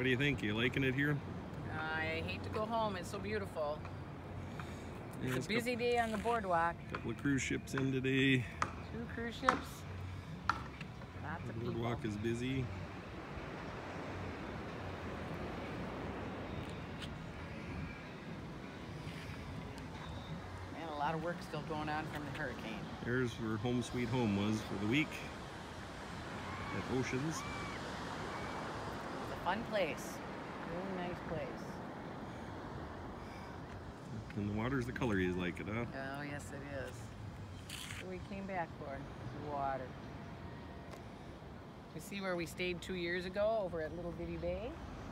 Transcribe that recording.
What do you think? You liking it here? I hate to go home. It's so beautiful. Yeah, It's a busy day on the boardwalk. Couple, couple of cruise ships in today. Two cruise ships. Lots The of people. boardwalk is busy. And a lot of work still going on from the hurricane. There's where Home Sweet Home was for the week at Oceans. Fun place. Really nice place. And the water's the color you like it, huh? Oh, yes, it is. What we came back for. The water. You see where we stayed two years ago over at Little Bitty Bay from here? Yep.